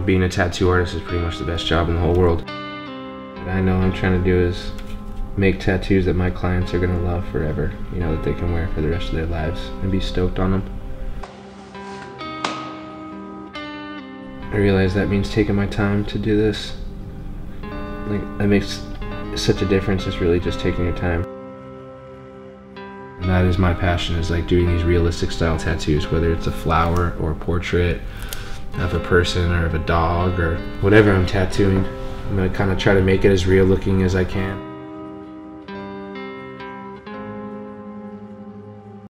being a tattoo artist is pretty much the best job in the whole world. What I know I'm trying to do is make tattoos that my clients are gonna love forever. You know, that they can wear for the rest of their lives and be stoked on them. I realize that means taking my time to do this. Like, that makes such a difference. It's really just taking your time. And that is my passion, is like doing these realistic style tattoos, whether it's a flower or a portrait of a person or of a dog or whatever I'm tattooing. I'm gonna kind of try to make it as real looking as I can.